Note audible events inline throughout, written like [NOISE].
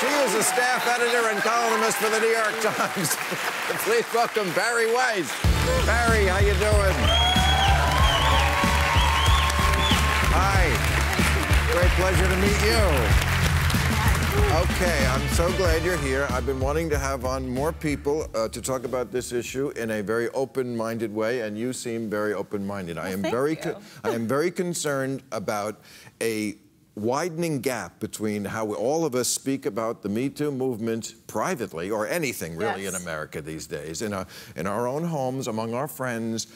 she is a staff editor and columnist for the New York Times. [LAUGHS] Please welcome Bari Weiss. Bari, how you doing? Hi. Great pleasure to meet you. Okay, I'm so glad you're here. I've been wanting to have on more people uh, to talk about this issue in a very open-minded way, and you seem very open-minded. Well, I am very. I am very concerned about a widening gap between how we, all of us speak about the Me Too movement privately, or anything really Yes. in America these days, in our, in our own homes, among our friends,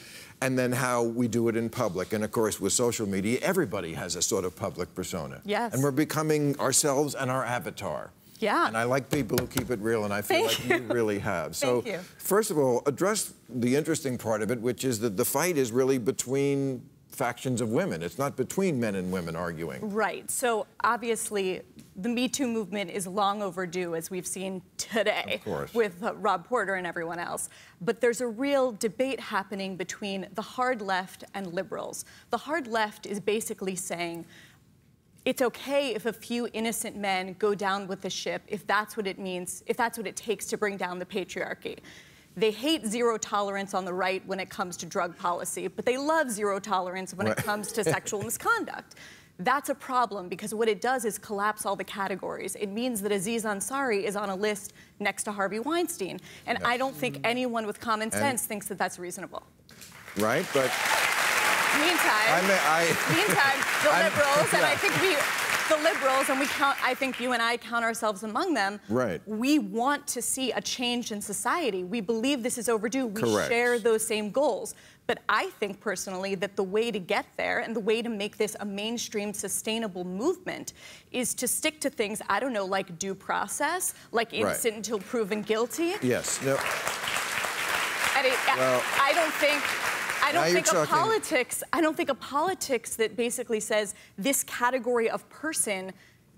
and then how we do it in public. And of course, with social media, everybody has a sort of public persona. Yes. And we're becoming ourselves and our avatar. Yeah. And I like people who keep it real, and I feel Thank like you you. really have. [LAUGHS] So, first of all, address the interesting part of it, which is that the fight is really between factions of women. It's not between men and women arguing. Right. So obviously, the Me Too movement is long overdue, as we've seen today with uh, Rob Porter and everyone else. But there's a real debate happening between the hard left and liberals. The hard left is basically saying, it's okay if a few innocent men go down with the ship if that's what it means, if that's what it takes to bring down the patriarchy. They hate zero tolerance on the right when it comes to drug policy, but they love zero tolerance when Right. it comes to [LAUGHS] sexual misconduct. That's a problem because what it does is collapse all the categories. It means that Aziz Ansari is on a list next to Harvey Weinstein. And I don't think anyone with common sense thinks that that's reasonable. Right? But Meantime, I may, [LAUGHS] I. Meantime, the I'm- liberals, and. I think we, the liberals, and we count, I think you and I count ourselves among them. Right. We want to see a change in society. We believe this is overdue. We Correct. share those same goals. But I think personally that the way to get there and the way to make this a mainstream sustainable movement is to stick to things, I don't know, like due process, like Right. innocent until proven guilty. Yes. No. And it, I- Well, I don't think. I don't you're think a politics. I don't think a politics that basically says this category of person,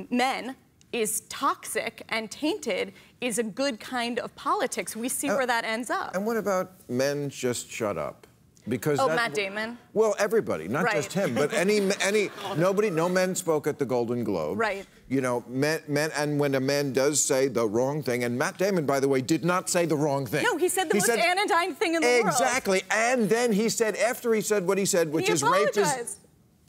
men, is toxic and tainted is a good kind of politics. We see Uh, where that ends up. And what about men just shut up? Because Oh, that- Matt Damon? Well, everybody, not just him, but any [LAUGHS] any nobody, no men spoke at the Golden Globe. Right. You know, men, men, and when a man does say the wrong thing, and Matt Damon, by the way, did not say the wrong thing. No, he said the most anodyne thing in the world. Exactly, and then he said after he said what he said, which He is rape is apologized.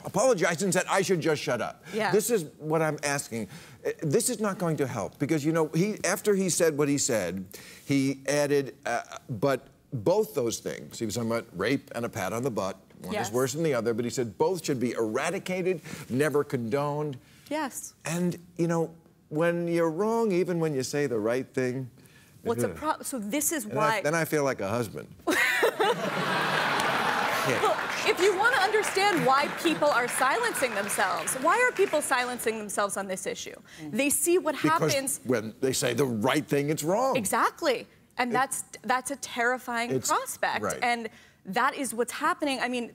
apologized and said, I should just shut up. Yeah. This is what I'm asking. Uh, This is not going to help because, you know, he after he said what he said, he added, uh, but both those things, he was talking about rape and a pat on the butt. One Yes. is worse than the other, but he said both should be eradicated, never condoned. Yes. And, you know, when you're wrong, even when you say the right thing, What's a problem? So this is why. I, then I feel like a husband. [LAUGHS] Yeah. Look, if you want to understand why people are silencing themselves, why are people silencing themselves on this issue? Mm. They see what Because happens. when they say the right thing, it's wrong. Exactly. And that's that's a terrifying prospect. right. And that is what's happening. I mean,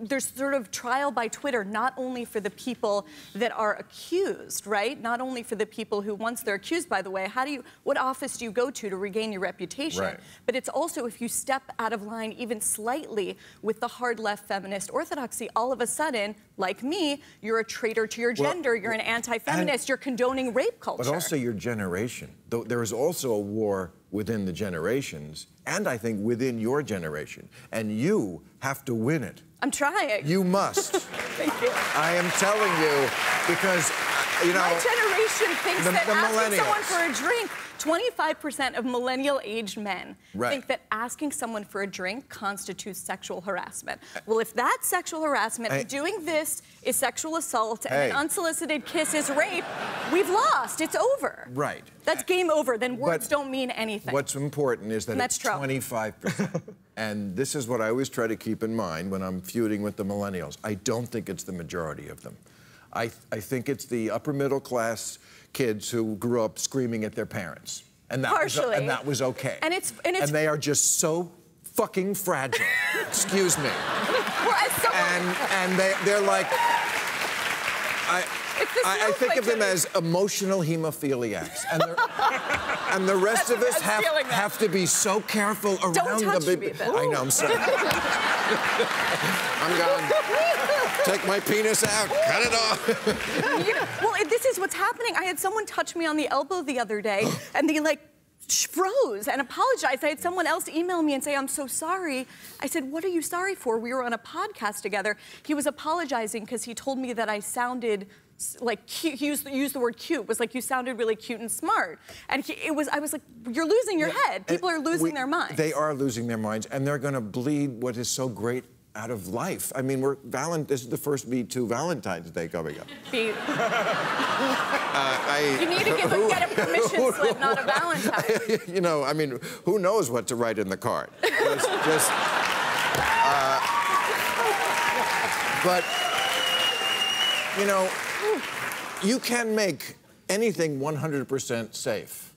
there's sort of trial by Twitter, not only for the people that are accused, right? Not only for the people who, once they're accused, by the way, how do you, what office do you go to to regain your reputation? Right. But it's also if you step out of line even slightly with the hard left feminist orthodoxy, all of a sudden, like me, you're a traitor to your Well, gender, you're an anti feminist, you're condoning rape culture. But also your generation. There is also a war within the generations, and I think within your generation. And you have to win it. I'm trying. You must. [LAUGHS] Thank you. I am telling you, because, uh, you know. My generation thinks the- that the asking someone for a drink, 25% of millennial aged men Right. think that asking someone for a drink constitutes sexual harassment. Well, if that's sexual harassment, and doing this is sexual assault, and Hey. an unsolicited kiss is rape, we've lost. It's over. Right. That's game over. Then words But don't mean anything. What's important is that And that's it's Trump. 25%. and this is what I always try to keep in mind when I'm feuding with the millennials. I don't think it's the majority of them. I, I think it's the upper middle class kids who grew up screaming at their parents. And that, was, and that was okay. And it's- and it's- they are just so fucking fragile. [LAUGHS] Excuse me. Well, someone- And, and they, they're like, I, I, I think of them as emotional hemophiliacs. And, and the rest of us have, have to be so careful around Don't touch the me, big. I know, I'm sorry. [LAUGHS] I'm going. Take my penis out. Cut it off. [LAUGHS] You know, well, this is what's happening. I had someone touch me on the elbow the other day, [GASPS] and they like froze and apologized. I had someone else email me and say, I'm so sorry. I said, What are you sorry for? We were on a podcast together. He was apologizing because he told me that I sounded like cute. He used, used the word cute. It was like you sounded really cute and smart. And he, it was. I was like, you're losing your head. Eh, People are eh, losing We- their minds. They are losing their minds, and they're going to bleed what is so great out of life. I mean, we're Valent. This is the first Me Too Valentine's Day coming up. [LAUGHS] Be- I, you need to give a, [LAUGHS] get a permission slip, not a [LAUGHS] Valentine. you know, I mean, who knows what to write in the card? Just, just uh, but you know, you can make anything 100% safe.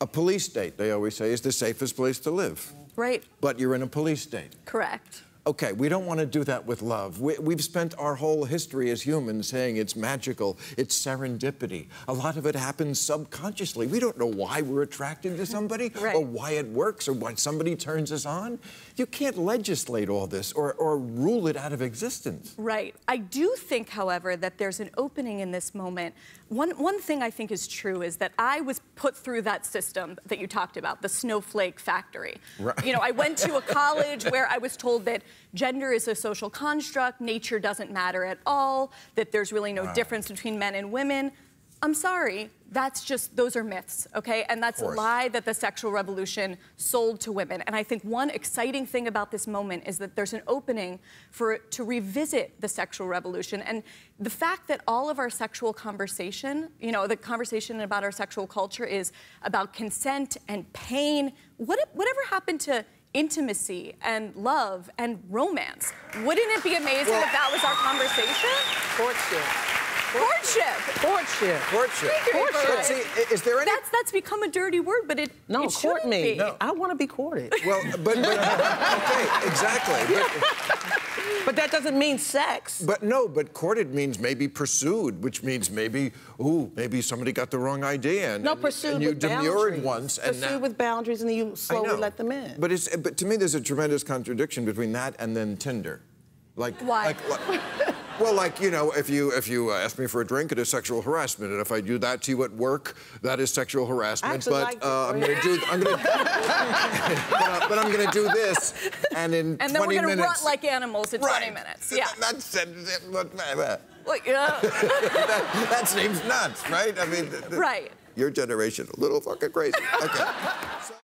A police state, they always say, is the safest place to live. Right. But you're in a police state. Correct. Okay, we don't want to do that with love. We, we've spent our whole history as humans saying it's magical, it's serendipity. A lot of it happens subconsciously. We don't know why we're attracted to somebody [LAUGHS] Right. or why it works or why somebody turns us on. You can't legislate all this or, or rule it out of existence. Right. I do think, however, that there's an opening in this moment. One, one thing I think is true is that I was put through that system that you talked about, the snowflake factory. Right. You know, I went to a college [LAUGHS] where I was told that gender is a social construct, nature doesn't matter at all, that there's really no difference between men and women. I'm sorry, that's just, those are myths, okay? And that's a lie that the sexual revolution sold to women. And I think one exciting thing about this moment is that there's an opening for to revisit the sexual revolution. And the fact that all of our sexual conversation, you know, the conversation about our sexual culture is about consent and pain. What, whatever happened to intimacy and love and romance? Wouldn't it be amazing if that was our conversation? Courtship. Courtship. Courtship. Courtship. Courtship. But see, is there any? That's that's become a dirty word, but it No, it court shouldn't me. be. I want to be courted. Well, but, but [LAUGHS] okay, exactly. But, But that doesn't mean sex. But no, but courted means maybe pursued, which means maybe, ooh, maybe somebody got the wrong idea. And, No, pursued and you with demurred boundaries. once, and pursued now, with boundaries, and then you slowly let them in. But it's, but to me, there's a tremendous contradiction between that and then Tinder. Like, Why? Like, like- well, like you know, if you if you uh, ask me for a drink, it is sexual harassment, and if I do that to you at work, that is sexual harassment. But like uh. I'm going to do, I'm going [LAUGHS] to, but, but I'm going to do this, and in And then 20 we're gonna minutes, run like animals in 20 minutes. Yeah. That's, that, Like, yeah. [LAUGHS] that seems nuts, right? I mean, Right. Your generation, a little fucking crazy. Okay. So- [LAUGHS]